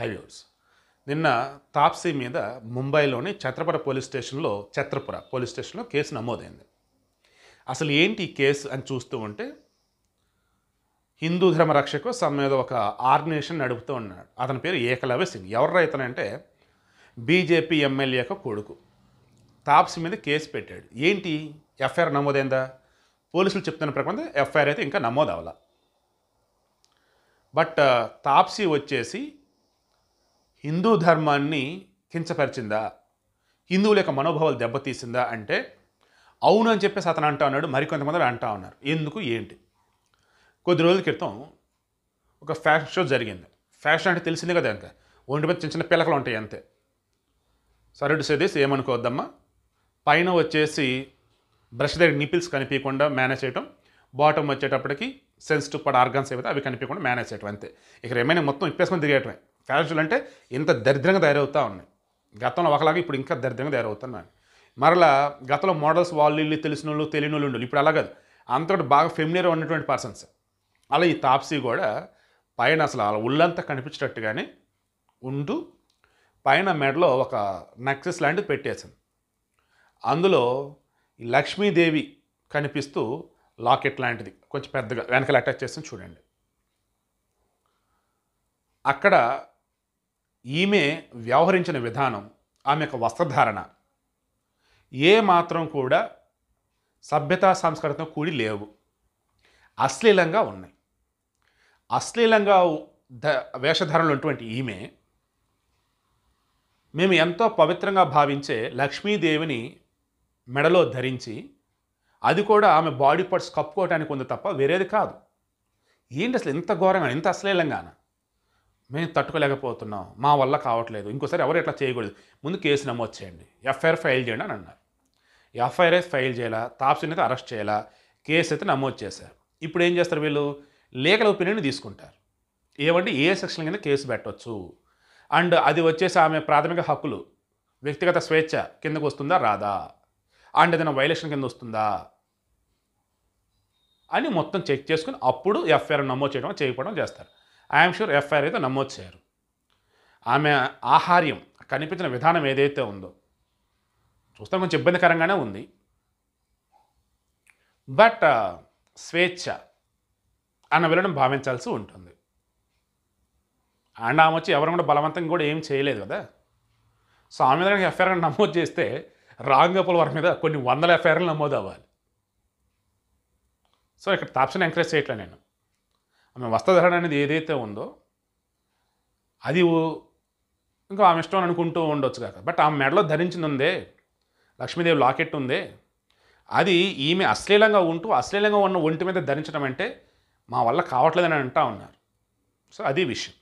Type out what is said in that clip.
Highways. నిన్న తాప్సీ మీద ముంబైలోని ఛత్రపుర పోలీస్ స్టేషన్లో ఛత్రపుర పోలీస్ స్టేషన్లో కేసు నమోదైంది. అసలు ఏంటి ఈ కేసు అని చూస్తూ ఉంటే హిందూ ధర్మ రక్షకు సమ్ మీద ఒక ఆర్గనైజేషన్ నడుపుతూ ఉన్నాడు. అతని పేరు ఏకలవ్య సింగ్. ఎవరు రైతనంటే బీజేపీ ఎమ్మెల్యేకు కొడుకు. తాప్సీ మీద కేసు పెట్టాడు. ఏంటి? ఎఫ్ఐఆర్ నమోదైందా? పోలీసులు చెప్తున్న ప్రకారం ఎఫ్ఐఆర్ అయితే ఇంకా నమోదు అవ్వాల బట్ తాప్సీ వచ్చేసి హిందూ ధర్మాన్ని కించపరిచిందా? హిందువుల యొక్క మనోభావాలు దెబ్బతీసిందా అంటే అవును అని చెప్పేసి అతను అంటా ఉన్నాడు మరికొంతమంది అంటా ఉన్నారు. ఎందుకు? ఏంటి? కొద్ది రోజుల క్రితం ఒక ఫ్యాషన్ షో జరిగింది. ఫ్యాషన్ అంటే తెలిసిందే కదా ఇంకా ఒంటి మీద చిన్న చిన్న పిల్లకలు ఉంటాయి అంతే. సరడు సదేసి ఏమనుకోవద్దమ్మా. పైన వచ్చేసి బ్రష్ దగ్గర నిపిల్స్ కనిపించకుండా మేనేజ్ చేయటం బాటమ్ వచ్చేటప్పటికి సెన్సిటివ్ పడ ఆర్గాన్స్ ఏవైతే అవి కనిపించకుండా మేనేజ్ చేయటం అంతే. ఇక ఏమైనా మొత్తం ఇప్పేసుకొని తిరిగేయటమే. క్యాజువల్ అంటే ఇంత దరిద్రంగా తయారవుతూ ఉన్నాయి. గతంలో ఒకలాగా ఇప్పుడు ఇంకా దరిద్రంగా తయారవుతున్నాను మరలా గతంలో మోడల్స్ వాళ్ళు ఇల్లు తెలిసిన వాళ్ళు తెలియని వాళ్ళు ఉండాలి ఇప్పుడు అలా కాదు. అంతటి బాగా ఫెమిలియర్ ఉన్నటువంటి పర్సన్స్. అలా ఈ తాప్సీ కూడా పైన అసలు అలా ఉళ్ళంతా కనిపించేటట్టుగానే ఉంటూ పైన మెడలో ఒక నెక్సెస్ లాంటిది పెట్టేసింది. అందులో ఈ లక్ష్మీదేవి కనిపిస్తూ లాకెట్ లాంటిది. కొంచెం పెద్దగా వెనకాల అటాచ్ చేసి చూడండి. అక్కడ ఈమె వ్యవహరించిన విధానం ఆమె యొక్క వస్త్రధారణ. ఏ మాత్రం కూడా సభ్యతా సంస్కృతం కూడి లేవు. అశ్లీలంగా ఉన్నాయి. అశ్లీలంగా ద వేషధారణలు ఉన్నటువంటి ఈమె మేము ఎంతో పవిత్రంగా భావించే లక్ష్మీదేవిని మెడలో ధరించి అది కూడా ఆమె బాడీ పార్ట్స్ కప్పుకోవటానికి ఉంది తప్ప వేరేది కాదు. ఏంటి అసలు ఇంత ఘోరంగా ఇంత అశ్లీలంగానా? మేము తట్టుకోలేకపోతున్నాం మా వల్ల కావట్లేదు ఇంకోసారి ఎవరు ఇట్లా చేయకూడదు ముందు కేసు నమోదు చేయండి. ఎఫ్ఐఆర్ ఫైల్ చేయండి అని అన్నారు. ఎఫ్ఐఆర్ ఫైల్ చేయాలా తాప్సిని అయితే అరెస్ట్ చేయాలా కేసు అయితే నమోదు చేశారు. ఇప్పుడు ఏం చేస్తారు వీళ్ళు? లీగల్ ఒపీనియన్ తీసుకుంటారు. ఏమంటే ఏ సెక్షన్ కింద కేసు పెట్టవచ్చు అండ్ అది వచ్చేసి ఆమె ప్రాథమిక హక్కులు వ్యక్తిగత స్వేచ్ఛ కిందకు వస్తుందా రాదా? అండ్ ఏదైనా వైలేషన్ కింద వస్తుందా? అని మొత్తం చెక్ చేసుకుని అప్పుడు ఎఫ్ఐఆర్ నమోదు చేయడం చేయకపోవడం చేస్తారు. ఐఎమ్ షూర్ ఎఫ్ఐఆర్ అయితే నమోదు చేయరు. ఆమె ఆహార్యం కనిపించిన విధానం ఏదైతే ఉందో చూస్తే కొంచెం ఇబ్బందికరంగానే ఉంది. బట్ స్వేచ్ఛ అన్న వెళ్ళడం భావించాల్సి ఉంటుంది. అండ్ ఆమె వచ్చి ఎవరు కూడా బలవంతంగా కూడా ఏం చేయలేదు కదా. సో ఆమె మీద ఎఫ్ఐఆర్ నమోదు చేస్తే రాంగపుల వారి మీద కొన్ని వందల ఎఫ్ఐఆర్లు నమోదు అవ్వాలి. సో ఇక్కడ తాప్షన్ ఎంకరేజ్ చేయట్లే నేను. వస్త్రధారణ అనేది ఏదైతే ఉందో అది ఇంకా ఆమె ఇష్టం అని అనుకుంటూ ఉండొచ్చు కాక బట్ ఆమె మెడలో ధరించింది ఉందే లక్ష్మీదేవి లాకెట్ ఉందే అది ఈమె అశ్లీలంగా ఉంటూ అశ్లీలంగా ఉన్న ఒంటి మీద ధరించడం అంటే మా వల్ల కావట్లేదని అంటా ఉన్నారు. సో అది విషయం.